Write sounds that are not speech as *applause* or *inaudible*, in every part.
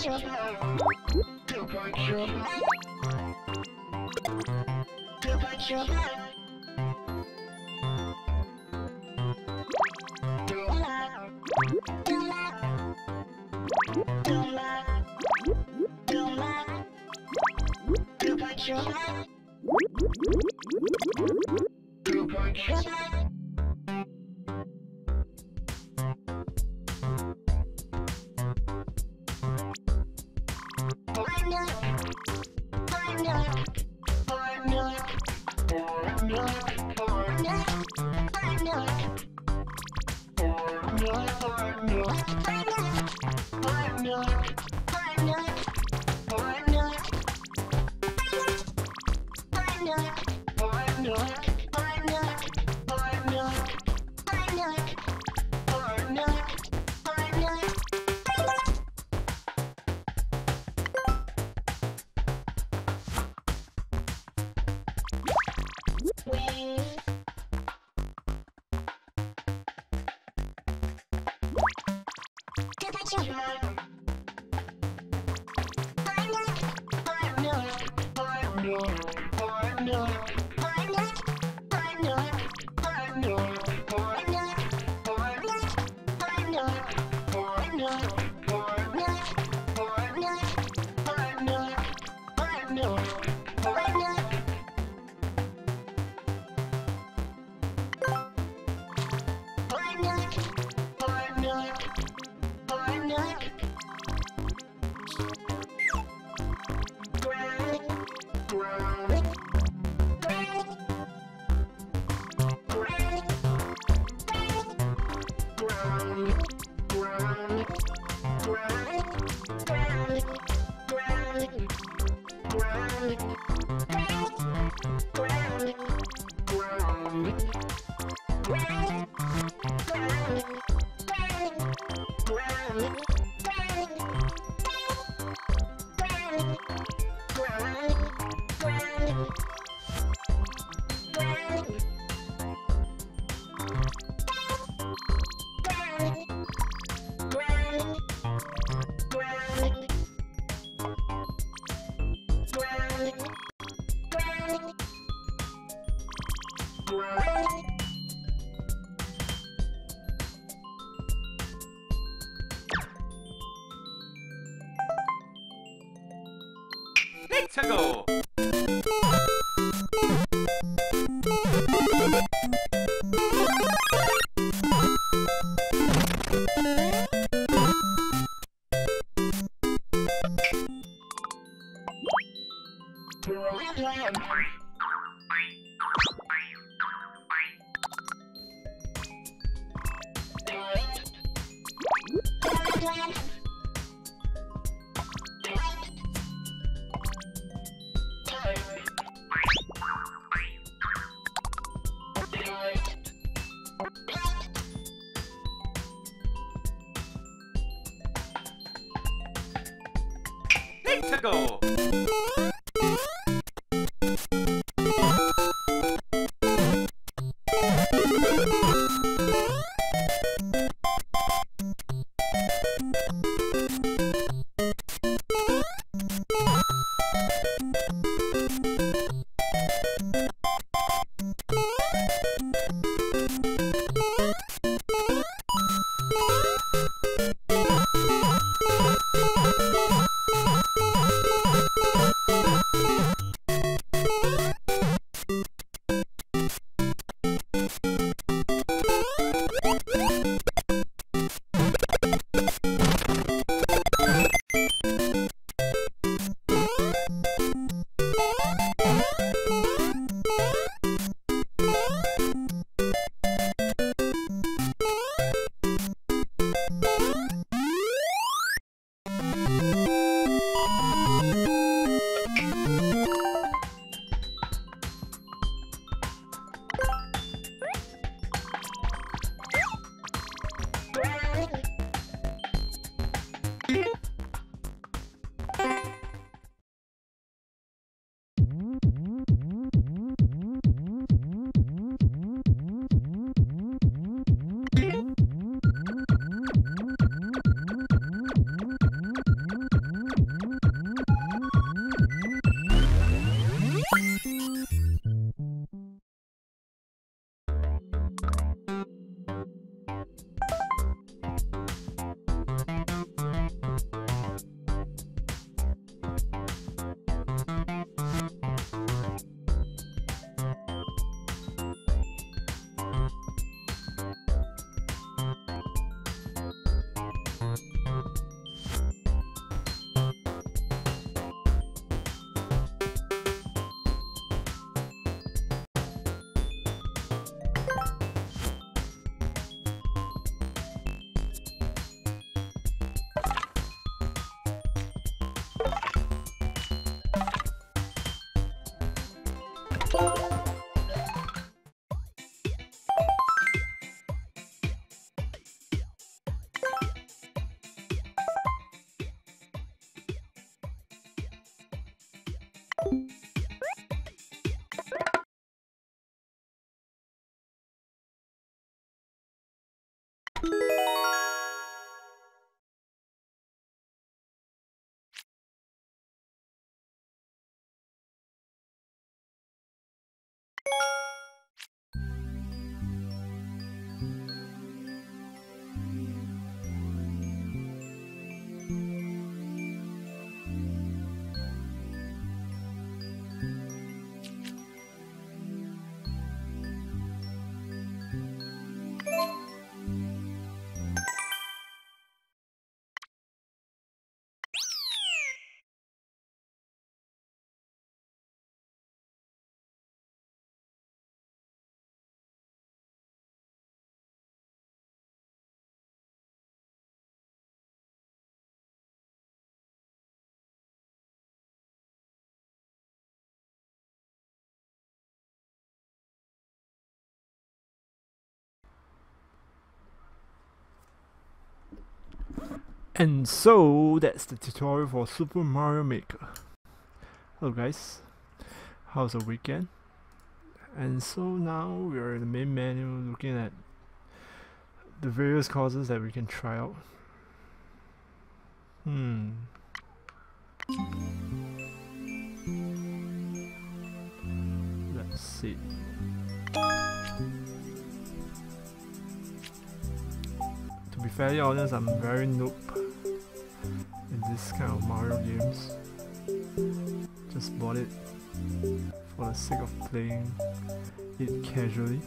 Temperature. Temperature. Bye. Wow. eight to go. And so that's the tutorial for Super Mario Maker. Hello guys, how's the weekend? And so now we are in the main menu looking at the various courses that we can try out. Hmm. Let's see. To be fairly honest, I'm very noob in this kind of Mario games. Just bought it for the sake of playing it casually.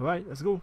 Alright, let's go.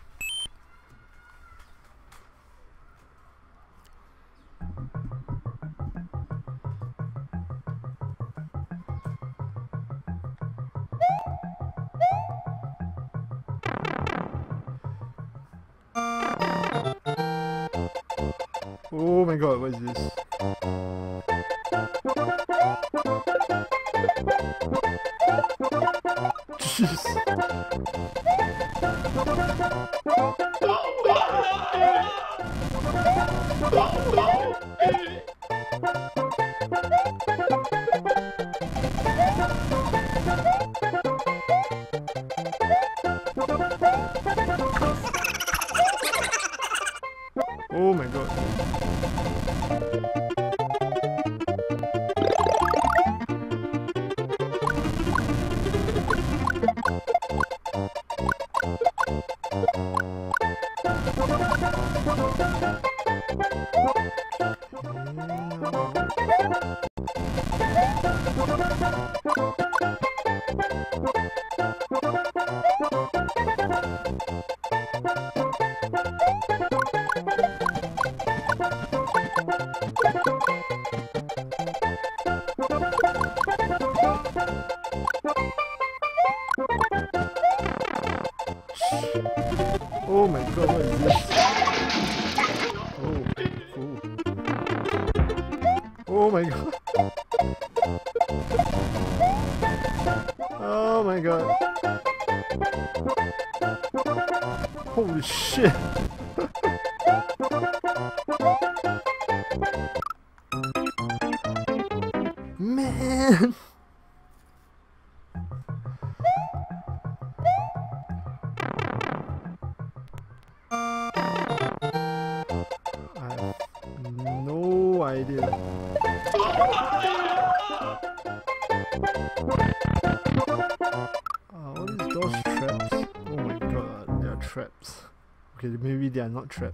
Maybe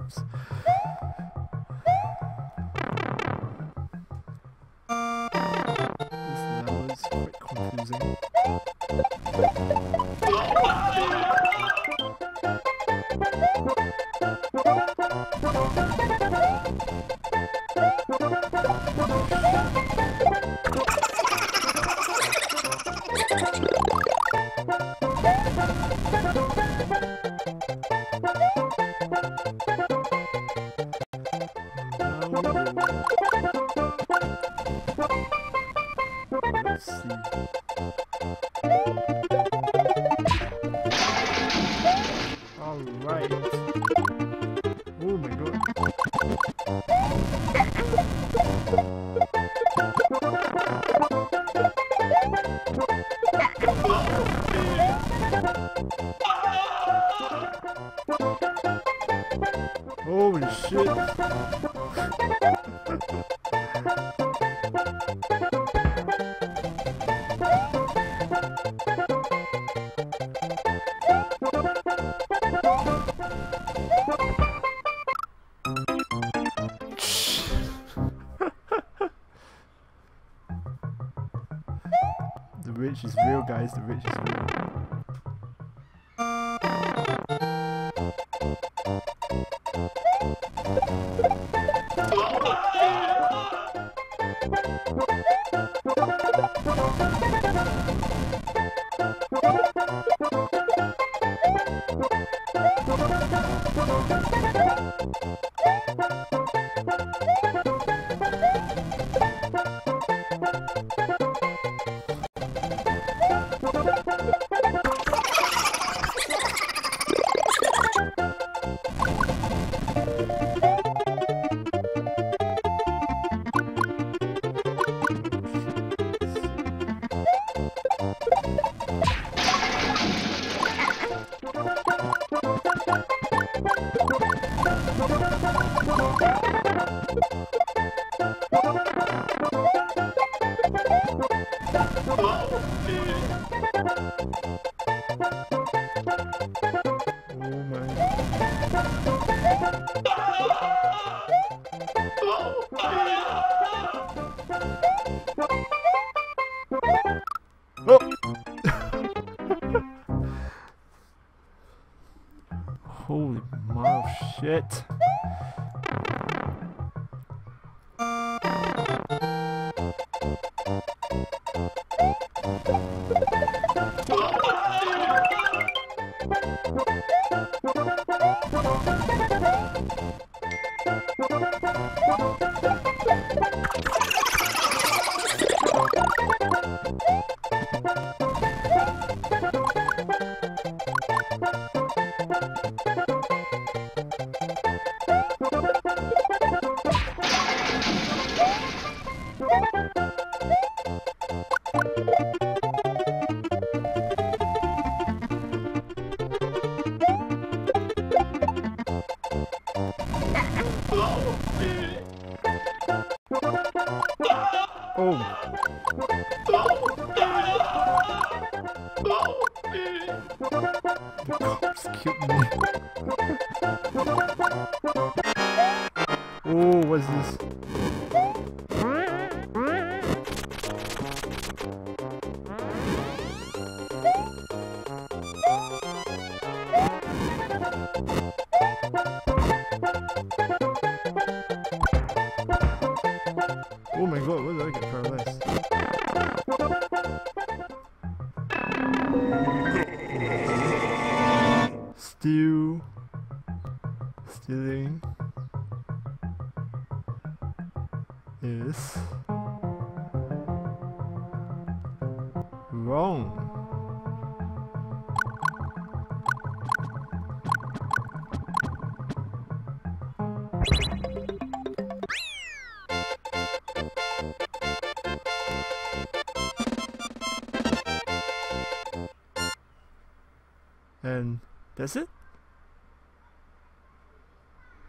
is real, guys. The rage is.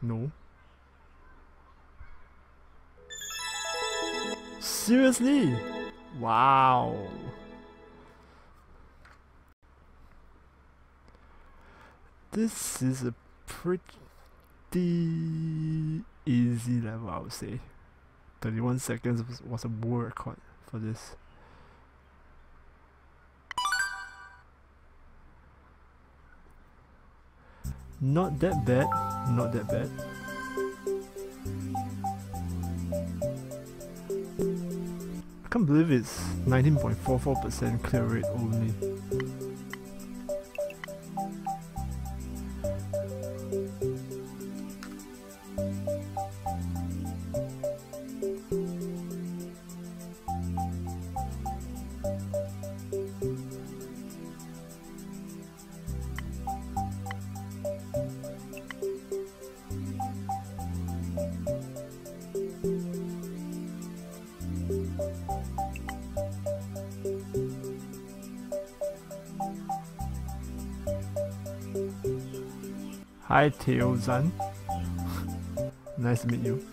No. Seriously? Wow. This is a pretty easy level, I would say. 31 seconds was, was a world record for this. Not that bad, not that bad. I can't believe it's 19.44% clear rate only. Hi Teo-zan. *laughs* nice to meet you.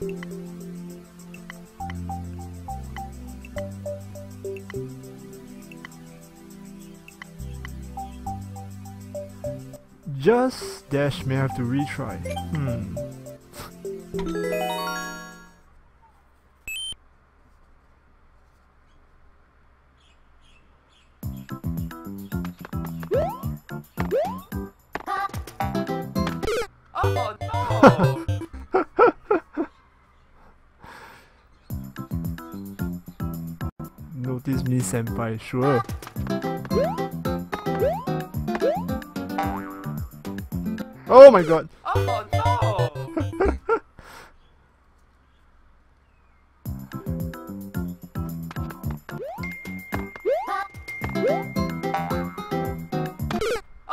Just Dash may have to retry. Hmm. *laughs* senpai, sure. Oh my god! *laughs* Oh no!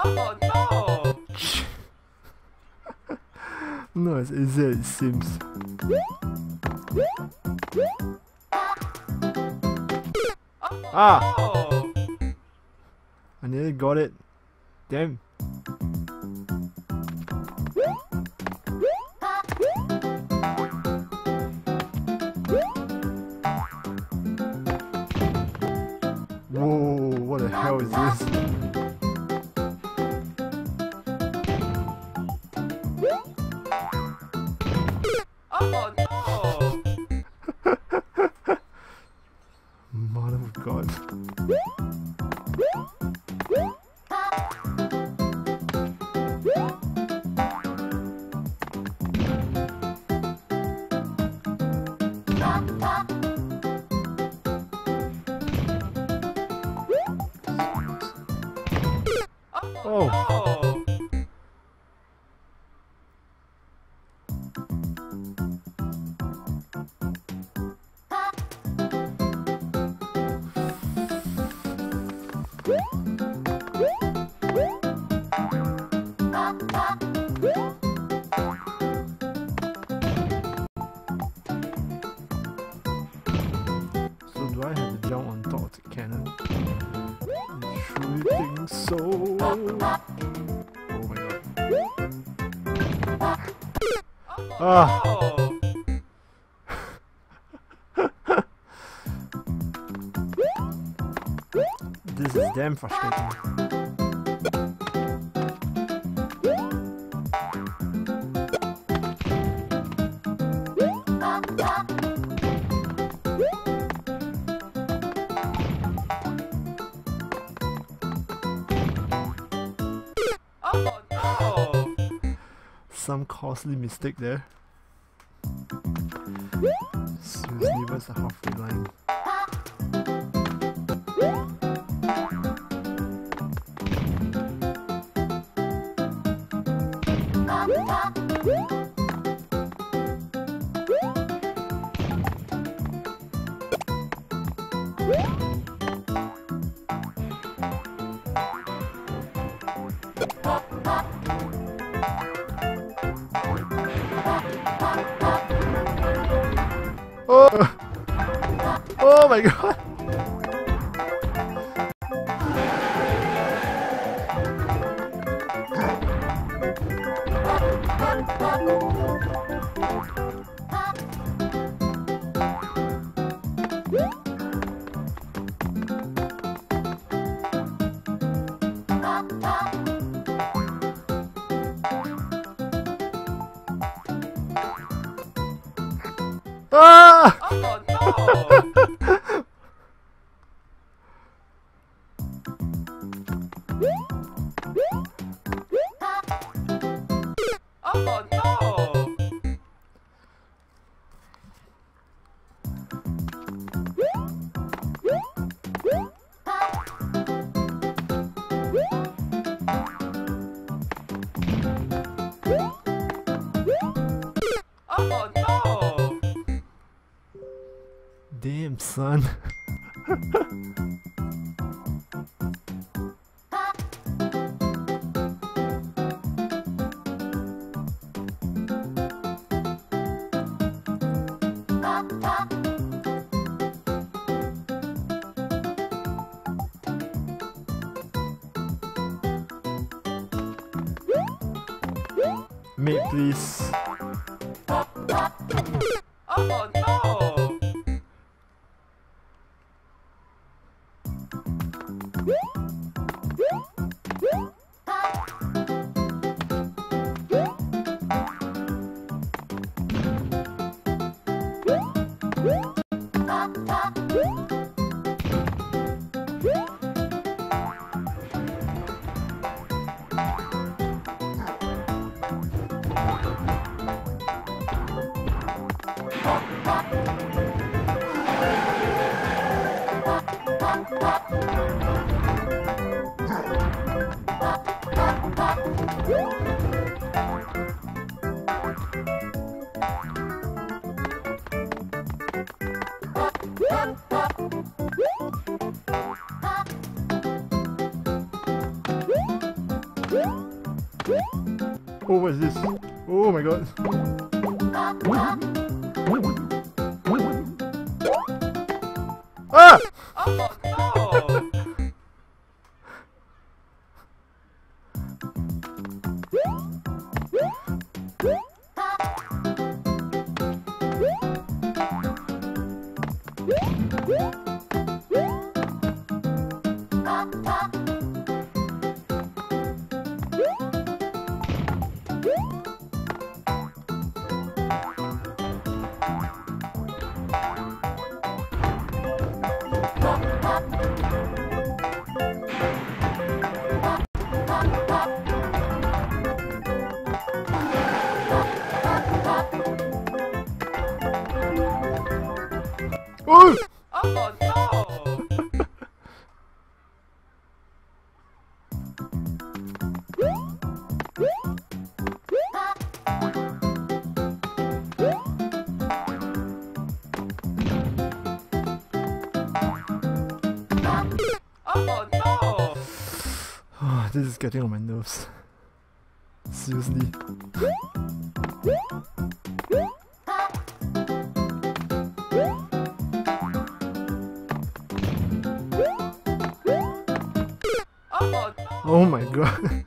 Oh no! No, easy as it seems. 啊。Oh, God. Ah, Oh! *laughs* this is damn frustrating. Costly mistake there. Seriously, where's the halfway line? son. *laughs* Oh, what is this? Oh my god. getting on my nerves. Seriously. Oh my god.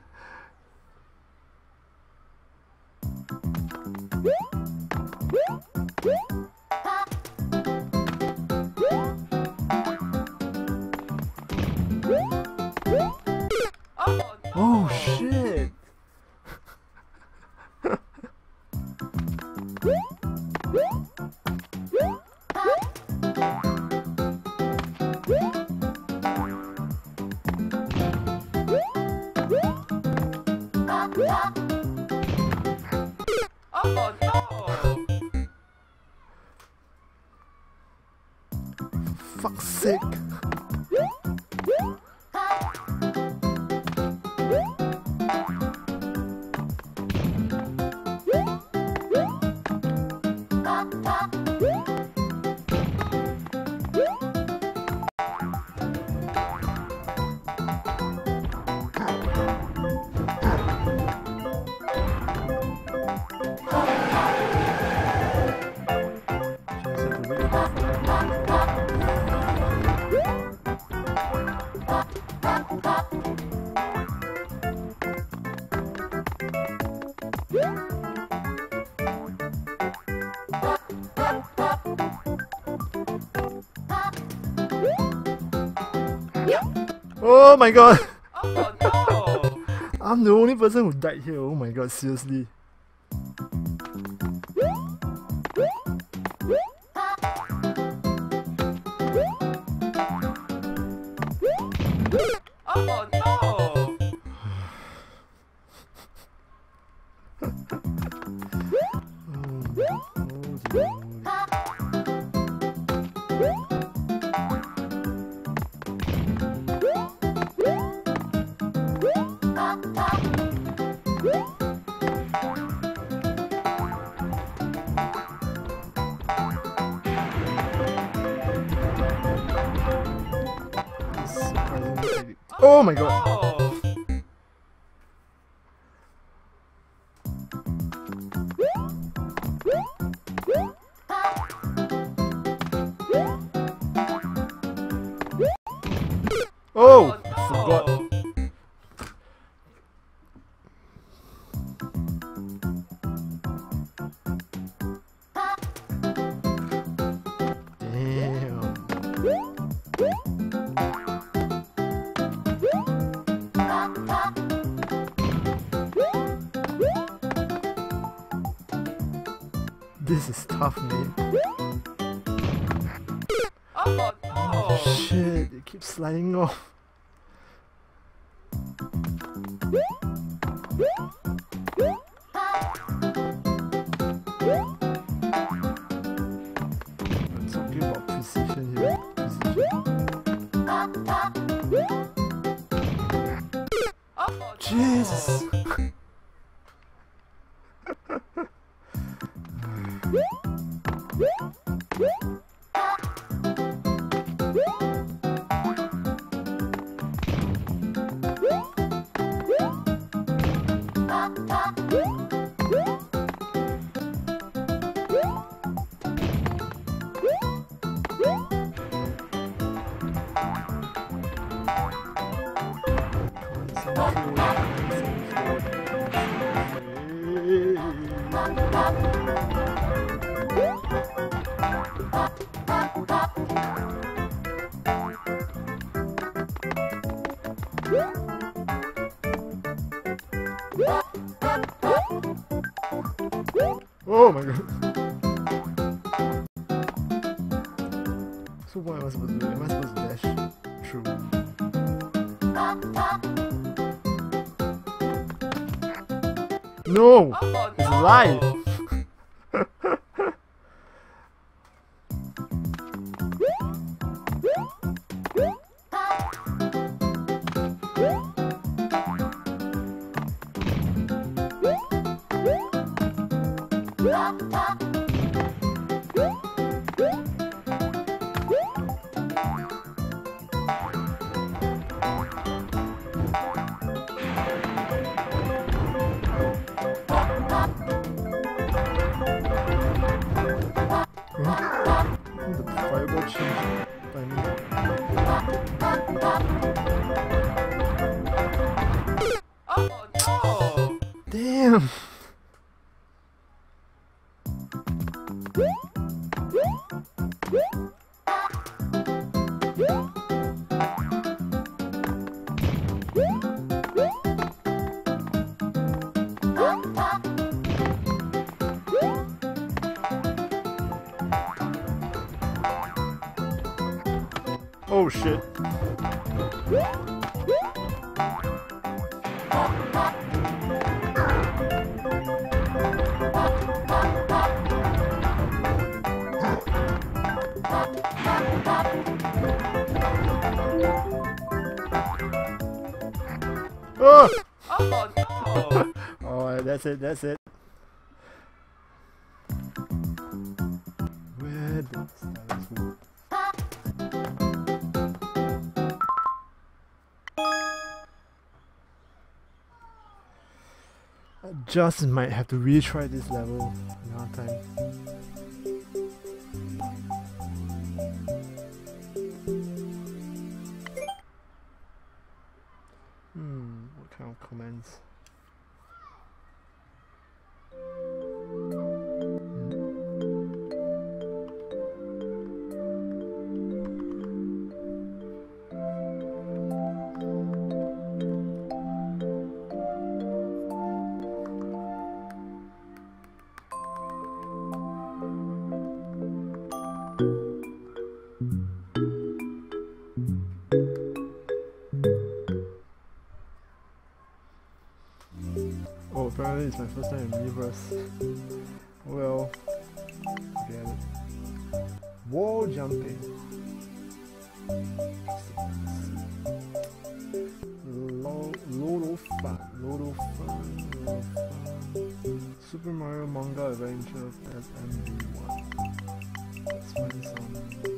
Oh my god! Oh no! *laughs* I'm the only person who died here. Oh my god, seriously. This is tough, man. Oh no! Shit, it keeps sliding off. So what am I supposed to do? Am I supposed to dash? True. No! It's a. Oh! Oh, oh. *laughs* no! Alright, that's it, that's it. Where the go? I just might have to retry this level another time. Comments? It's my first time in Miiverse. Well, forget it. Wall jumping. Lo- Load of fun, load of fun, load of fun. Super Mario Manga Adventure FMV1. Let's find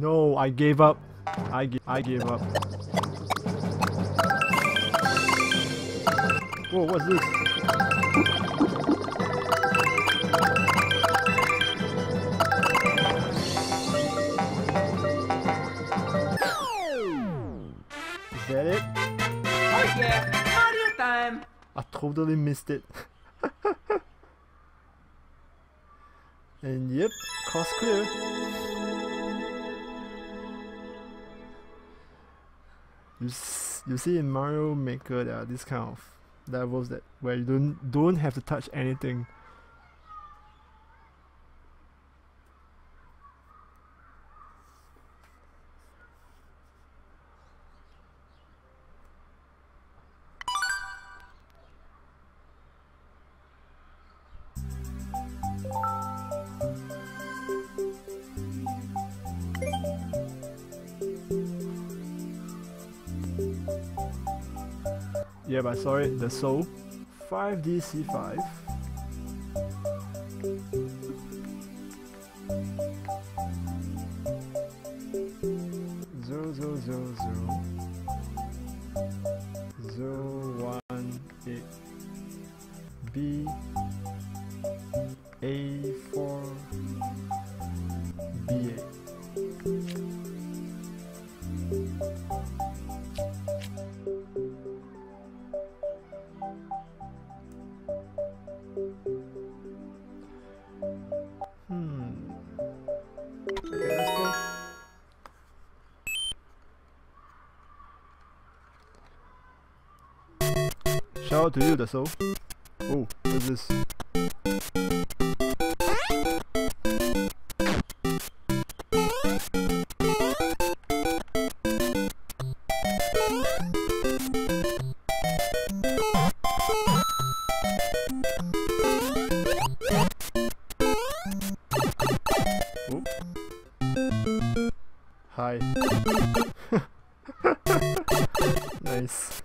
No, I gave up. I, gi- I gave up. Whoa, what's this? Is that it? Oh yeah, Mario time! I totally missed it. *laughs* and yep, course clear. You, you see in Mario Maker there are these kind of levels that where you don't don't have to touch anything. Yeah, but sorry, the soul. 5d c5. Out to you, the soul. Oh, what's this? Oh. Hi. *laughs* nice.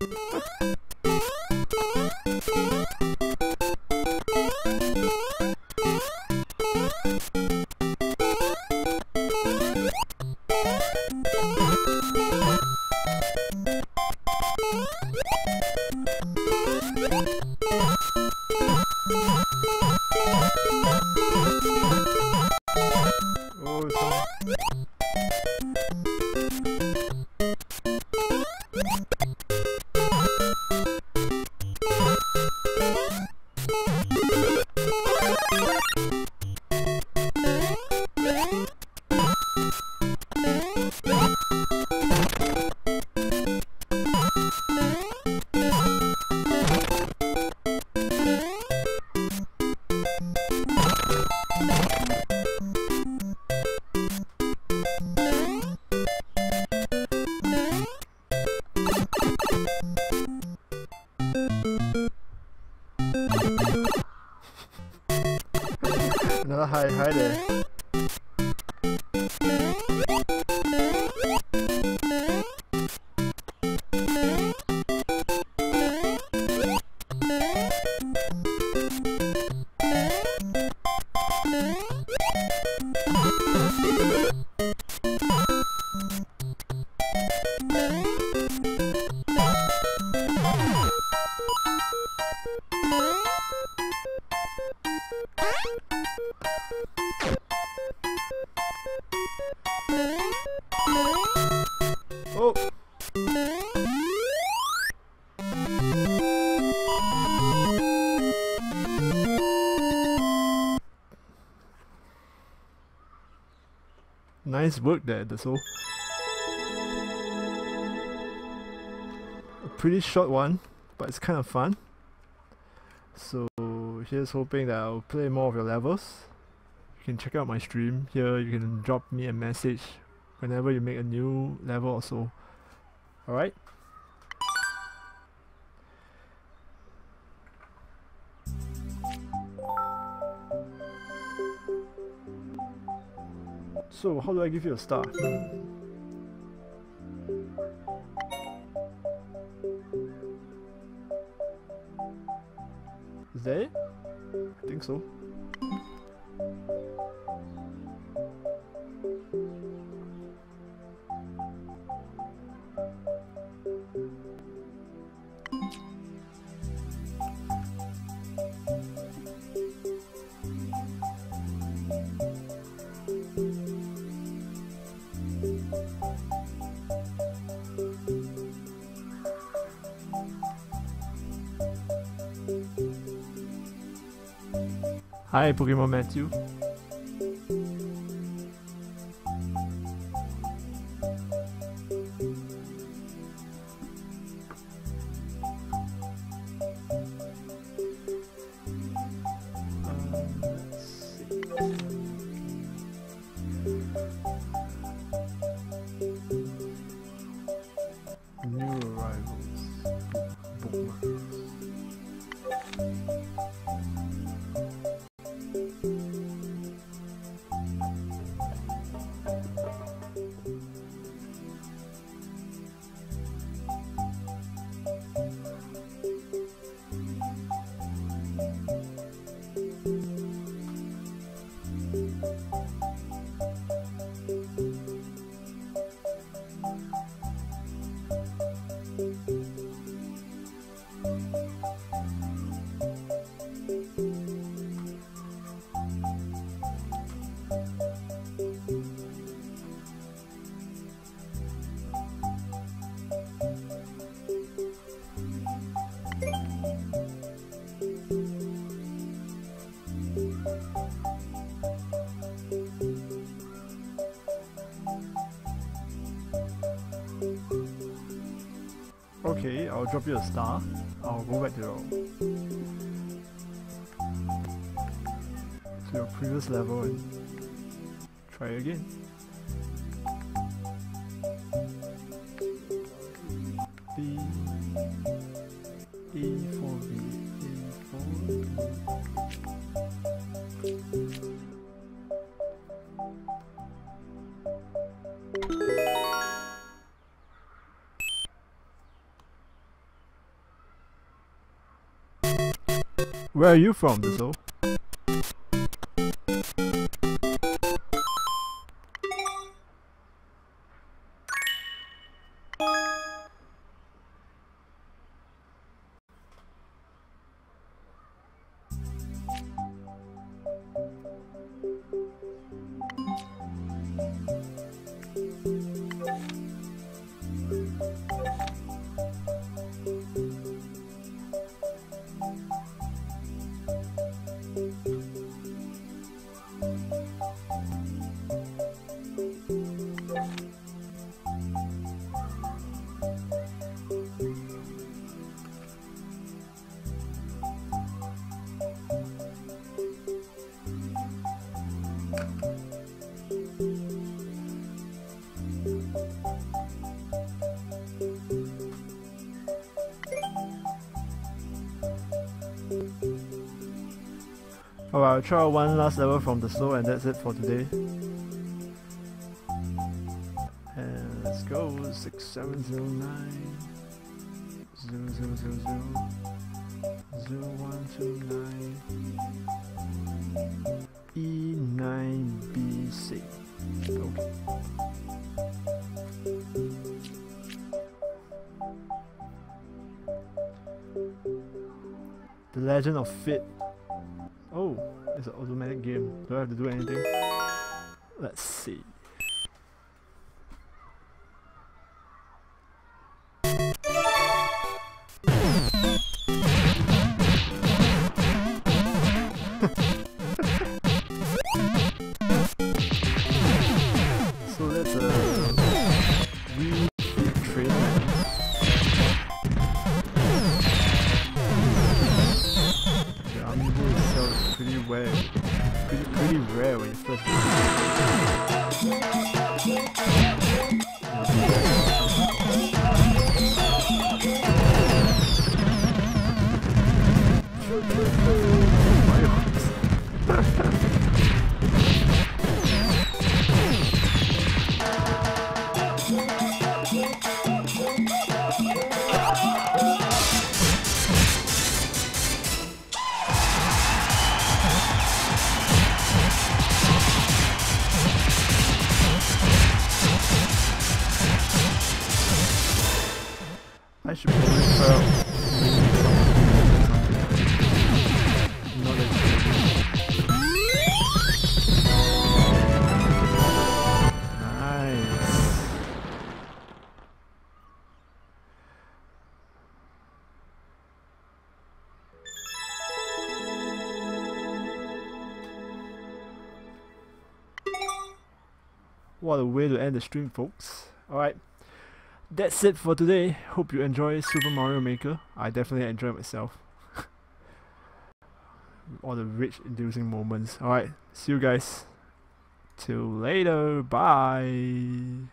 Nice work there, that's all. A pretty short one, but it's kind of fun. So here's hoping that I'll play more of your levels. You can check out my stream here. You can drop me a message whenever you make a new level or so. Alright? So, how do I give you a star? Is that? I think so. Hi, Pokemon Matthew. Okay, I'll drop you a star. I'll go back to your to your previous level and try again. Where are you from, Dizzle? Alright, I'll try one last level from the soul and that's it for today. And let's go, 6709 zero zero zero zero zero one two nine E nine B C. Okay. The Legend of Fit. It's an automatic game. Do I have to do anything? Let's see. Pretty rare. Pretty, pretty rare when you first. I What a way to end the stream, folks. Alright. That's it for today. Hope you enjoy Super Mario Maker. I definitely enjoyed myself. *laughs* All the rich inducing moments. Alright, see you guys. Till later. Bye.